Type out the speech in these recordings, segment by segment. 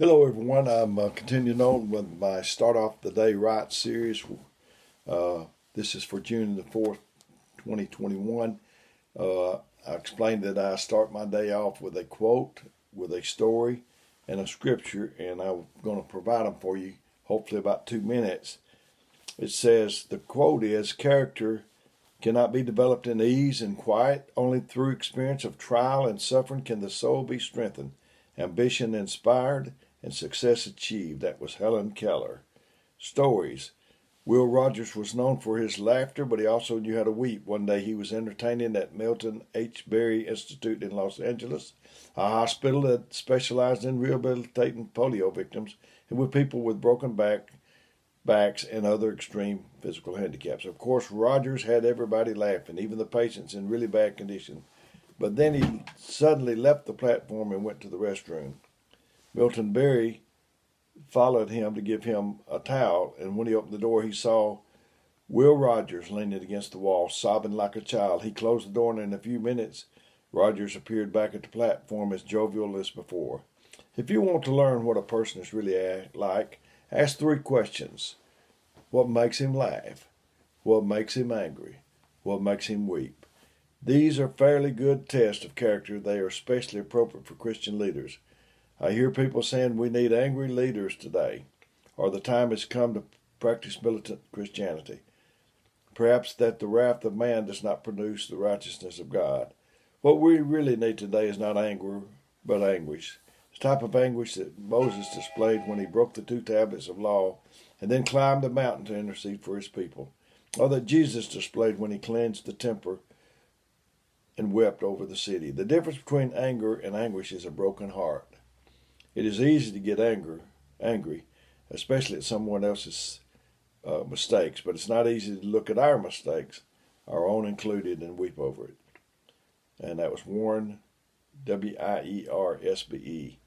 Hello, everyone. I'm uh, continuing on with my Start Off the Day Right series. Uh, this is for June the 4th, 2021. Uh, I explained that I start my day off with a quote, with a story, and a scripture, and I'm going to provide them for you, hopefully, about two minutes. It says the quote is Character cannot be developed in ease and quiet. Only through experience of trial and suffering can the soul be strengthened, ambition inspired and success achieved. That was Helen Keller. Stories. Will Rogers was known for his laughter, but he also knew how to weep. One day he was entertaining at Milton H. Berry Institute in Los Angeles, a hospital that specialized in rehabilitating polio victims and with people with broken back, backs and other extreme physical handicaps. Of course, Rogers had everybody laughing, even the patients in really bad condition. But then he suddenly left the platform and went to the restroom. Milton Berry followed him to give him a towel, and when he opened the door, he saw Will Rogers leaning against the wall, sobbing like a child. He closed the door, and in a few minutes, Rogers appeared back at the platform as jovial as before. If you want to learn what a person is really like, ask three questions What makes him laugh? What makes him angry? What makes him weep? These are fairly good tests of character. They are especially appropriate for Christian leaders. I hear people saying we need angry leaders today, or the time has come to practice militant Christianity. Perhaps that the wrath of man does not produce the righteousness of God. What we really need today is not anger, but anguish. The type of anguish that Moses displayed when he broke the two tablets of law and then climbed the mountain to intercede for his people, or that Jesus displayed when he cleansed the temple and wept over the city. The difference between anger and anguish is a broken heart. It is easy to get angry, angry, especially at someone else's uh, mistakes, but it's not easy to look at our mistakes, our own included, and weep over it. And that was Warren, W I E R S B E.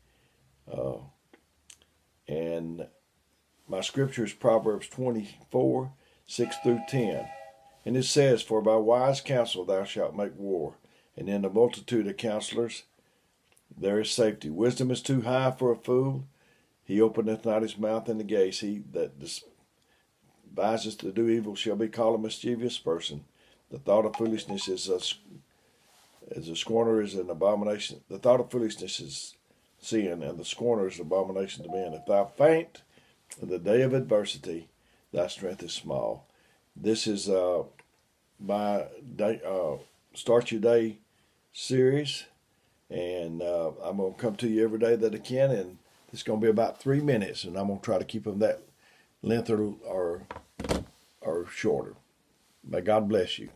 Uh, and my scripture is Proverbs 24, 6 through 10. And it says, For by wise counsel thou shalt make war, and in the multitude of counselors there is safety. Wisdom is too high for a fool. He openeth not his mouth in the gates. He that devises to do evil shall be called a mischievous person. The thought of foolishness is a, as a scorner is an abomination. The thought of foolishness is sin, and the scorner is an abomination to men. If thou faint in the day of adversity, thy strength is small. This is uh, my day, uh, Start Your Day series. And uh, I'm going to come to you every day that I can. And it's going to be about three minutes. And I'm going to try to keep them that length or, or, or shorter. May God bless you.